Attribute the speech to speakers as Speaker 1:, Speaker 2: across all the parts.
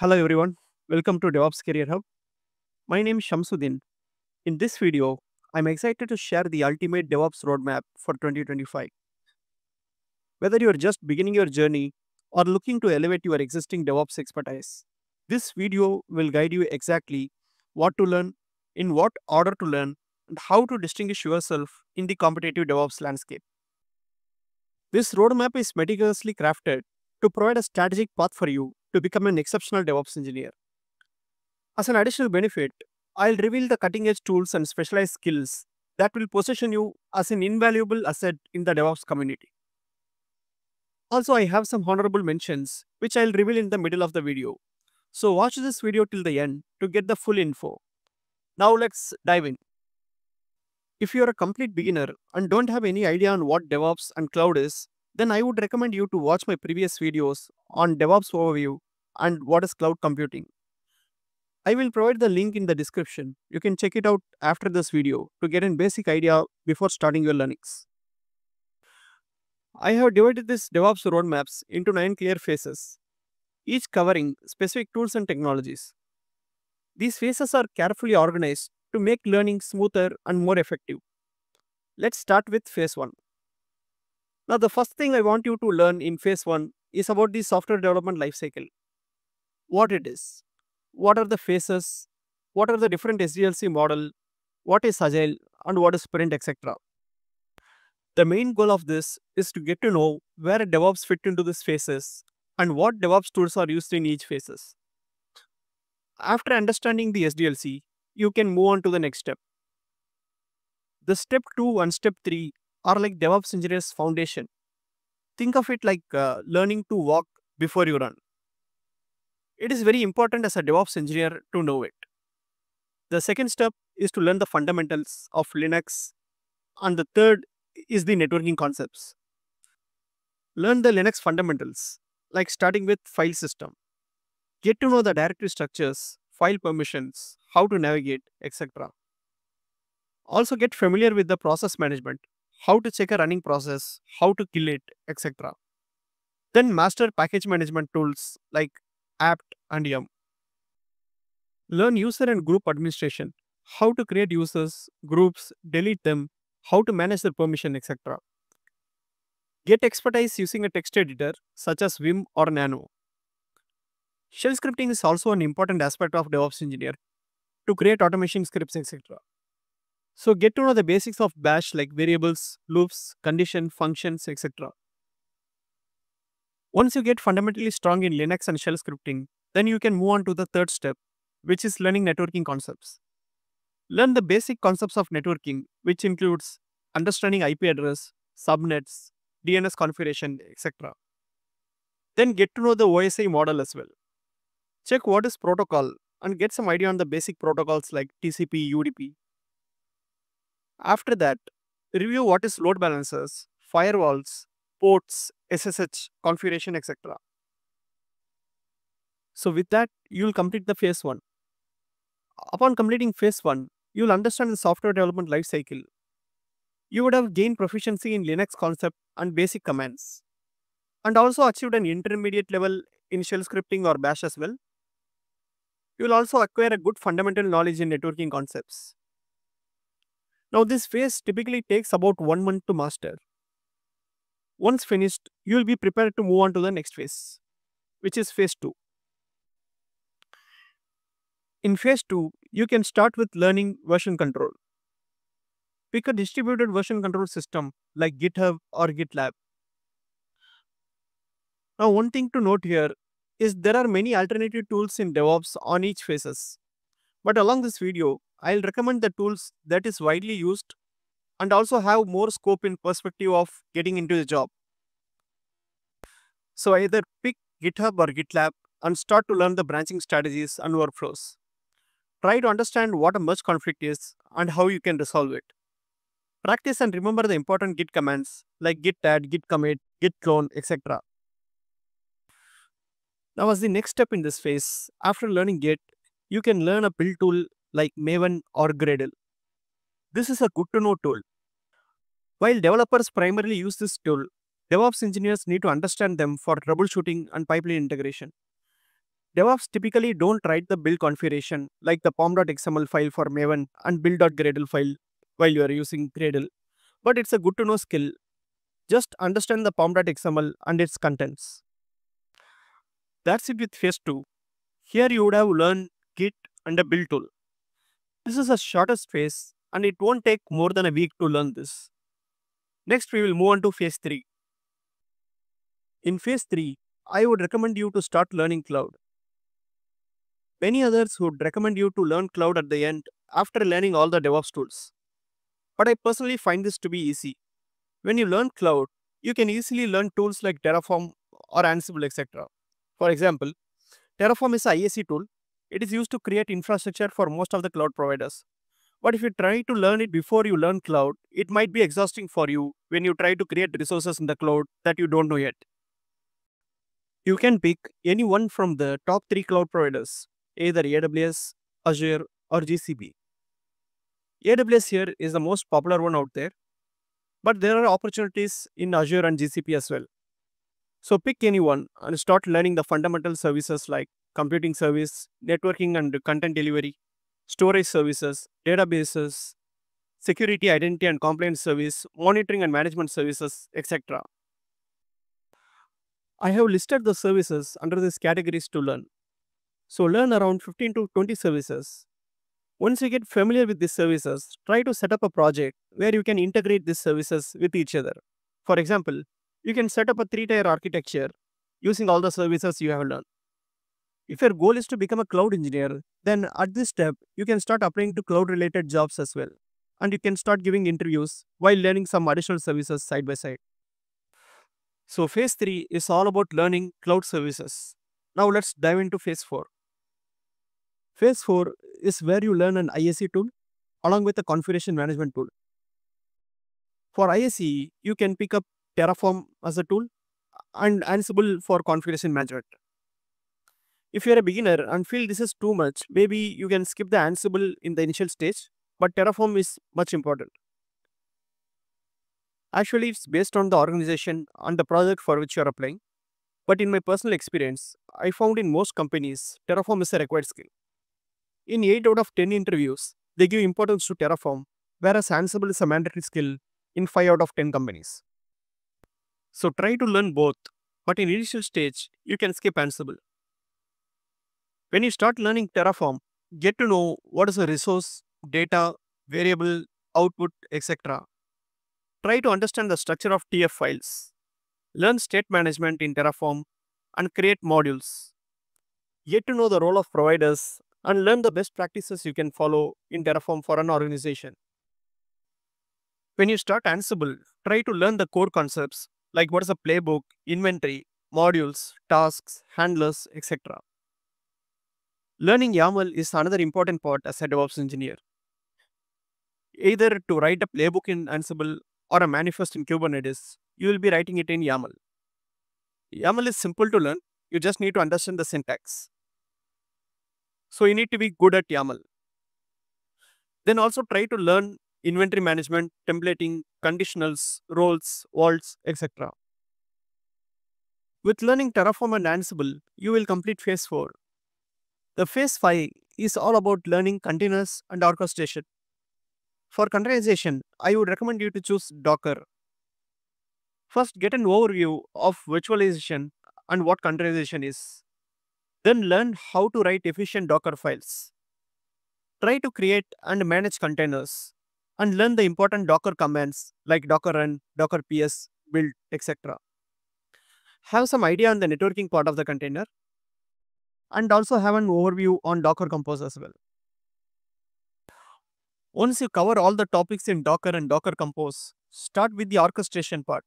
Speaker 1: Hello everyone, welcome to DevOps Career Hub. My name is Shamsuddin. In this video, I'm excited to share the ultimate DevOps roadmap for 2025. Whether you're just beginning your journey or looking to elevate your existing DevOps expertise, this video will guide you exactly what to learn, in what order to learn, and how to distinguish yourself in the competitive DevOps landscape. This roadmap is meticulously crafted to provide a strategic path for you to become an exceptional DevOps engineer. As an additional benefit, I'll reveal the cutting edge tools and specialized skills that will position you as an invaluable asset in the DevOps community. Also, I have some honorable mentions which I'll reveal in the middle of the video. So, watch this video till the end to get the full info. Now, let's dive in. If you're a complete beginner and don't have any idea on what DevOps and cloud is, then I would recommend you to watch my previous videos on DevOps overview and what is cloud computing. I will provide the link in the description. You can check it out after this video to get a basic idea before starting your learnings. I have divided this DevOps roadmaps into 9 clear phases, each covering specific tools and technologies. These phases are carefully organized to make learning smoother and more effective. Let's start with phase 1. Now, the first thing I want you to learn in phase 1 is about the software development lifecycle. What it is, what are the phases, what are the different SDLC model, what is agile and what is sprint etc. The main goal of this is to get to know where DevOps fit into these phases and what DevOps tools are used in each phases. After understanding the SDLC, you can move on to the next step. The step 2 and step 3 are like DevOps engineer's foundation. Think of it like uh, learning to walk before you run. It is very important as a DevOps engineer to know it. The second step is to learn the fundamentals of Linux, and the third is the networking concepts. Learn the Linux fundamentals, like starting with file system. Get to know the directory structures, file permissions, how to navigate, etc. Also get familiar with the process management, how to check a running process, how to kill it, etc. Then master package management tools like apt and yum. Learn user and group administration, how to create users, groups, delete them, how to manage their permission, etc. Get expertise using a text editor such as Vim or Nano. Shell scripting is also an important aspect of DevOps engineer to create automation scripts, etc. So get to know the basics of bash like variables, loops, condition, functions, etc. Once you get fundamentally strong in Linux and shell scripting, then you can move on to the third step, which is learning networking concepts. Learn the basic concepts of networking, which includes understanding IP address, subnets, DNS configuration, etc. Then get to know the OSI model as well. Check what is protocol and get some idea on the basic protocols like TCP, UDP. After that, review what is load balancers, firewalls, ports, SSH, configuration, etc. So with that, you will complete the phase 1. Upon completing phase 1, you will understand the software development lifecycle. You would have gained proficiency in Linux concept and basic commands, and also achieved an intermediate level in shell scripting or bash as well. You will also acquire a good fundamental knowledge in networking concepts. Now, this phase typically takes about one month to master. Once finished, you will be prepared to move on to the next phase, which is phase 2. In phase 2, you can start with learning version control. Pick a distributed version control system like GitHub or GitLab. Now, one thing to note here is there are many alternative tools in DevOps on each phases. But along this video, I'll recommend the tools that is widely used and also have more scope in perspective of getting into the job. So either pick GitHub or GitLab and start to learn the branching strategies and workflows. Try to understand what a merge conflict is and how you can resolve it. Practice and remember the important git commands like git add, git commit, git clone, etc. Now as the next step in this phase, after learning git, you can learn a build tool like Maven or Gradle. This is a good to know tool. While developers primarily use this tool, DevOps engineers need to understand them for troubleshooting and pipeline integration. DevOps typically don't write the build configuration like the pom.xml file for Maven and build.gradle file while you are using Gradle, but it's a good to know skill. Just understand the pom.xml and its contents. That's it with phase 2. Here you would have learned Git and a build tool. This is the shortest phase and it won't take more than a week to learn this. Next, we will move on to phase 3. In phase 3, I would recommend you to start learning cloud. Many others would recommend you to learn cloud at the end after learning all the DevOps tools. But I personally find this to be easy. When you learn cloud, you can easily learn tools like Terraform or Ansible, etc. For example, Terraform is a IAC tool. It is used to create infrastructure for most of the cloud providers. But if you try to learn it before you learn cloud, it might be exhausting for you when you try to create resources in the cloud that you don't know yet. You can pick any one from the top three cloud providers, either AWS, Azure, or GCP. AWS here is the most popular one out there, but there are opportunities in Azure and GCP as well. So pick any one and start learning the fundamental services like computing service, networking and content delivery, storage services, databases, security, identity and compliance service, monitoring and management services, etc. I have listed the services under these categories to learn. So learn around 15 to 20 services. Once you get familiar with these services, try to set up a project where you can integrate these services with each other. For example, you can set up a three-tier architecture using all the services you have learned. If your goal is to become a cloud engineer, then at this step, you can start applying to cloud related jobs as well. And you can start giving interviews while learning some additional services side by side. So phase 3 is all about learning cloud services. Now let's dive into phase 4. Phase 4 is where you learn an IAC tool along with a configuration management tool. For IAC, you can pick up Terraform as a tool and Ansible for configuration management. If you're a beginner and feel this is too much, maybe you can skip the Ansible in the initial stage, but Terraform is much important. Actually, it's based on the organization and the project for which you're applying. But in my personal experience, I found in most companies, Terraform is a required skill. In 8 out of 10 interviews, they give importance to Terraform, whereas Ansible is a mandatory skill in 5 out of 10 companies. So try to learn both, but in initial stage, you can skip Ansible. When you start learning Terraform, get to know what is a resource, data, variable, output, etc. Try to understand the structure of TF files. Learn state management in Terraform and create modules. Get to know the role of providers and learn the best practices you can follow in Terraform for an organization. When you start Ansible, try to learn the core concepts like what is a playbook, inventory, modules, tasks, handlers, etc. Learning YAML is another important part as a DevOps engineer. Either to write a playbook in Ansible or a manifest in Kubernetes, you will be writing it in YAML. YAML is simple to learn, you just need to understand the syntax. So you need to be good at YAML. Then also try to learn inventory management, templating, conditionals, roles, vaults, etc. With learning Terraform and Ansible, you will complete phase 4 the phase 5 is all about learning containers and orchestration. For containerization, I would recommend you to choose Docker. First, get an overview of virtualization and what containerization is. Then learn how to write efficient Docker files. Try to create and manage containers and learn the important Docker commands like docker run, docker ps, build, etc. Have some idea on the networking part of the container and also have an overview on Docker Compose as well. Once you cover all the topics in Docker and Docker Compose, start with the orchestration part.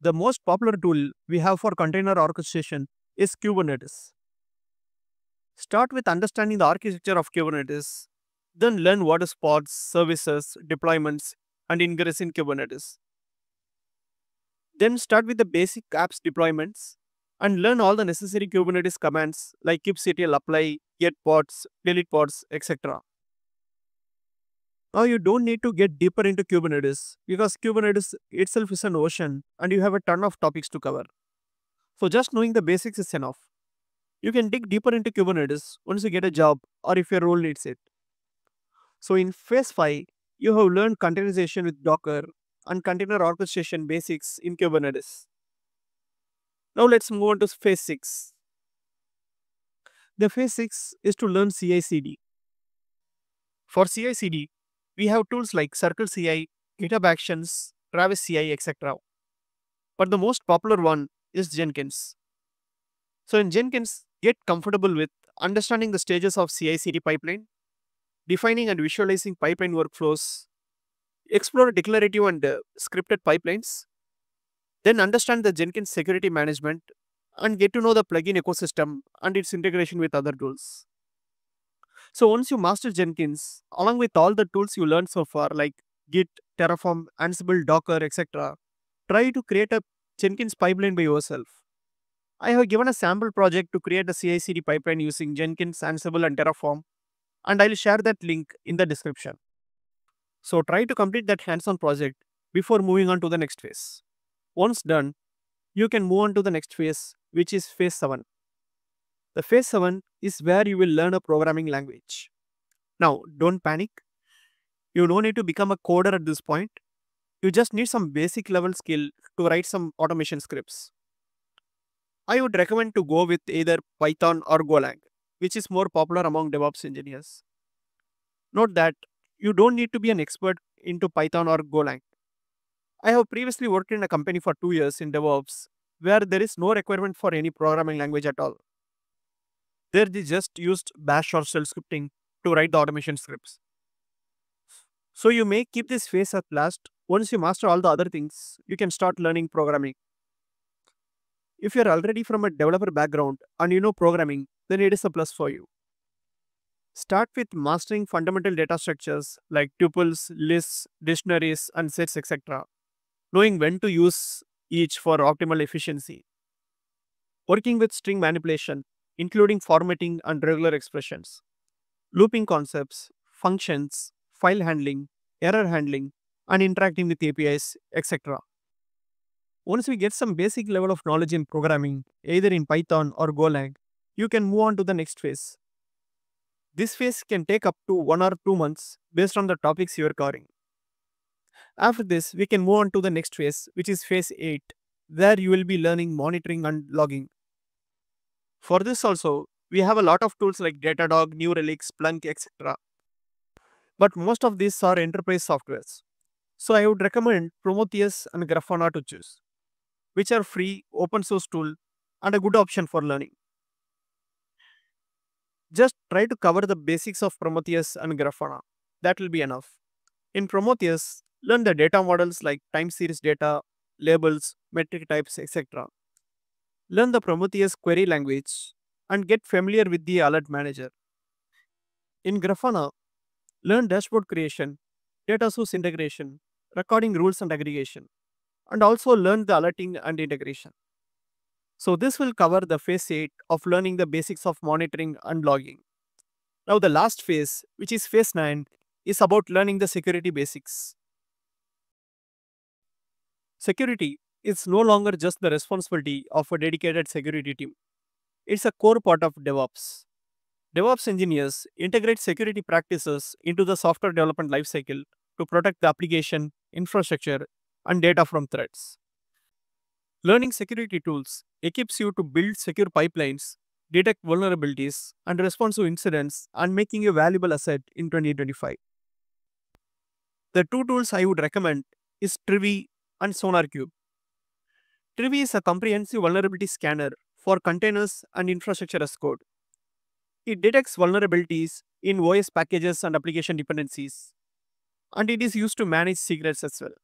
Speaker 1: The most popular tool we have for container orchestration is Kubernetes. Start with understanding the architecture of Kubernetes, then learn what is pods, services, deployments, and ingress in Kubernetes. Then start with the basic apps deployments and learn all the necessary Kubernetes commands like kubectl apply, get pods, delete pods, etc. Now you don't need to get deeper into Kubernetes because Kubernetes itself is an ocean and you have a ton of topics to cover. So just knowing the basics is enough. You can dig deeper into Kubernetes once you get a job or if your role needs it. So in phase 5, you have learned containerization with Docker and container orchestration basics in Kubernetes. Now let's move on to phase 6. The phase 6 is to learn CI CD. For CI CD, we have tools like Circle CI, GitHub Actions, Travis CI, etc. But the most popular one is Jenkins. So in Jenkins, get comfortable with understanding the stages of CI CD pipeline, defining and visualizing pipeline workflows, explore declarative and uh, scripted pipelines, then understand the Jenkins security management and get to know the plugin ecosystem and its integration with other tools. So once you master Jenkins, along with all the tools you learned so far like Git, Terraform, Ansible, Docker, etc., try to create a Jenkins pipeline by yourself. I have given a sample project to create a CI/CD pipeline using Jenkins, Ansible, and Terraform, and I'll share that link in the description. So try to complete that hands-on project before moving on to the next phase. Once done, you can move on to the next phase, which is phase 7. The phase 7 is where you will learn a programming language. Now, don't panic. You don't need to become a coder at this point. You just need some basic level skill to write some automation scripts. I would recommend to go with either Python or Golang, which is more popular among DevOps engineers. Note that you don't need to be an expert into Python or Golang. I have previously worked in a company for two years in DevOps where there is no requirement for any programming language at all. There they just used bash or shell scripting to write the automation scripts. So you may keep this phase at last. Once you master all the other things, you can start learning programming. If you're already from a developer background and you know programming, then it is a plus for you. Start with mastering fundamental data structures like tuples, lists, dictionaries, and sets, etc. Knowing when to use each for optimal efficiency. Working with string manipulation, including formatting and regular expressions. Looping concepts, functions, file handling, error handling, and interacting with APIs, etc. Once we get some basic level of knowledge in programming, either in Python or Golang, you can move on to the next phase. This phase can take up to one or two months based on the topics you are covering. After this, we can move on to the next phase, which is phase 8, where you will be learning monitoring and logging. For this also, we have a lot of tools like Datadog, New Relic, Splunk, etc. But most of these are enterprise softwares. So I would recommend Prometheus and Grafana to choose, which are free, open source tool and a good option for learning. Just try to cover the basics of Prometheus and Grafana. That will be enough. In Prometheus, learn the data models like time series data, labels, metric types, etc. Learn the Prometheus query language and get familiar with the alert manager. In Grafana, learn dashboard creation, data source integration, recording rules and aggregation, and also learn the alerting and integration. So this will cover the phase 8 of learning the basics of monitoring and logging. Now the last phase, which is phase 9, is about learning the security basics. Security is no longer just the responsibility of a dedicated security team. It's a core part of DevOps. DevOps engineers integrate security practices into the software development lifecycle to protect the application, infrastructure, and data from threats. Learning security tools equips you to build secure pipelines, detect vulnerabilities, and respond to incidents and making a valuable asset in 2025. The two tools I would recommend is Trivy and SonarQube. Trivy is a comprehensive vulnerability scanner for containers and infrastructure as code. It detects vulnerabilities in OS packages and application dependencies, and it is used to manage secrets as well.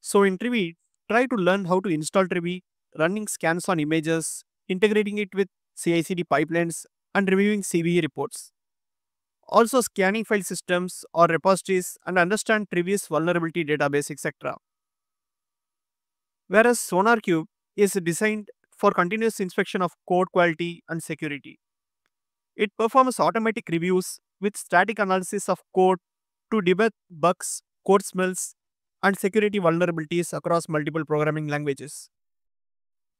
Speaker 1: So in Trivy, try to learn how to install Trivy, running scans on images, integrating it with CI/CD pipelines, and reviewing CVE reports. Also scanning file systems or repositories and understand Trivy's vulnerability database, etc. Whereas SonarQube is designed for continuous inspection of code quality and security. It performs automatic reviews with static analysis of code to debug bugs, code smells, and security vulnerabilities across multiple programming languages.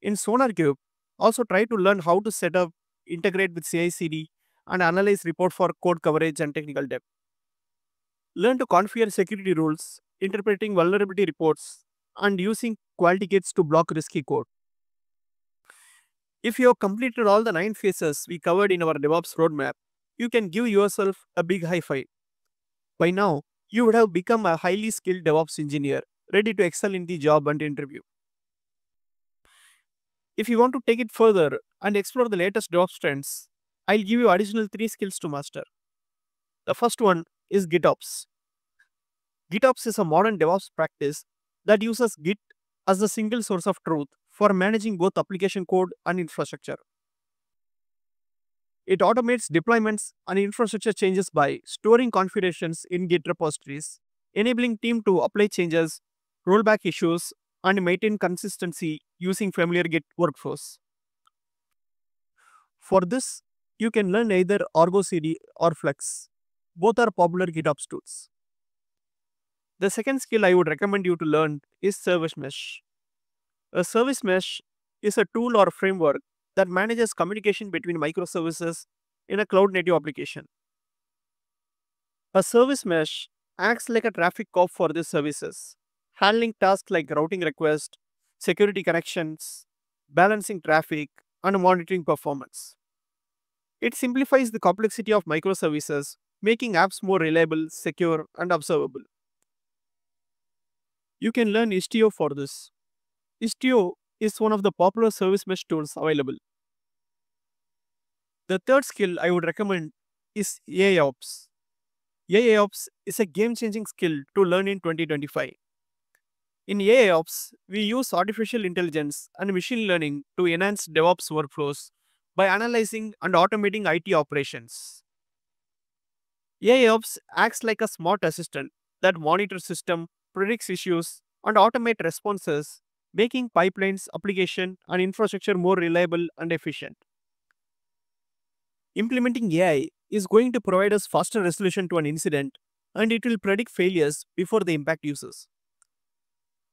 Speaker 1: In SonarQube, Also try to learn how to set up, integrate with CI/CD, and analyze report for code coverage and technical depth. Learn to configure security rules, interpreting vulnerability reports, and using quality gates to block risky code. If you have completed all the nine phases we covered in our DevOps roadmap, you can give yourself a big high five. By now, you would have become a highly skilled DevOps engineer, ready to excel in the job and interview. If you want to take it further and explore the latest DevOps trends, I'll give you additional three skills to master. The first one is GitOps. GitOps is a modern DevOps practice that uses Git as the single source of truth for managing both application code and infrastructure. It automates deployments and infrastructure changes by storing configurations in Git repositories, enabling team to apply changes, roll back issues, and maintain consistency using familiar Git workflows. For this, you can learn either Argo CD or Flux. Both are popular GitOps tools. The second skill I would recommend you to learn is Service Mesh. A service mesh is a tool or framework that manages communication between microservices in a cloud native application. A service mesh acts like a traffic cop for these services, handling tasks like routing requests, security connections, balancing traffic, and monitoring performance. It simplifies the complexity of microservices, making apps more reliable, secure, and observable. You can learn Istio for this. Istio is one of the popular service mesh tools available. The third skill I would recommend is AIOps. AIOps is a game-changing skill to learn in 2025. In AIOps, we use artificial intelligence and machine learning to enhance DevOps workflows by analyzing and automating IT operations. AIOps acts like a smart assistant that monitors system, predicts issues, and automate responses, making pipelines, application, and infrastructure more reliable and efficient. Implementing AI is going to provide us faster resolution to an incident and it will predict failures before they impact users.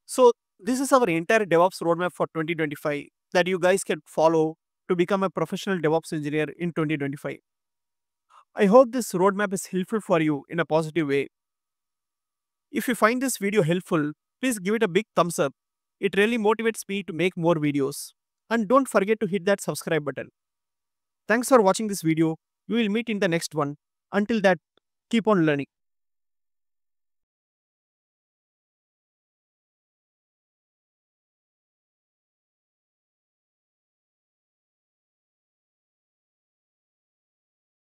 Speaker 1: So this is our entire DevOps roadmap for 2025 that you guys can follow to become a professional DevOps engineer in 2025. I hope this roadmap is helpful for you in a positive way. If you find this video helpful, please give it a big thumbs up. It really motivates me to make more videos. And don't forget to hit that subscribe button. Thanks for watching this video. We will meet in the next one. Until that, keep on learning.